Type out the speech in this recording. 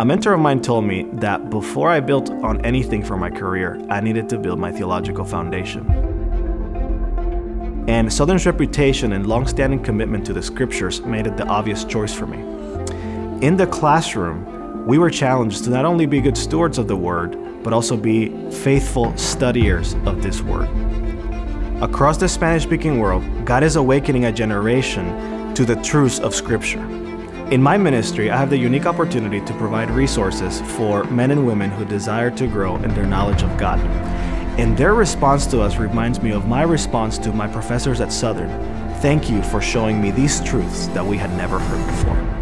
A mentor of mine told me that before I built on anything for my career, I needed to build my theological foundation. And Southern's reputation and long-standing commitment to the scriptures made it the obvious choice for me. In the classroom, we were challenged to not only be good stewards of the word, but also be faithful studiers of this word. Across the Spanish-speaking world, God is awakening a generation to the truths of scripture. In my ministry, I have the unique opportunity to provide resources for men and women who desire to grow in their knowledge of God. And their response to us reminds me of my response to my professors at Southern. Thank you for showing me these truths that we had never heard before.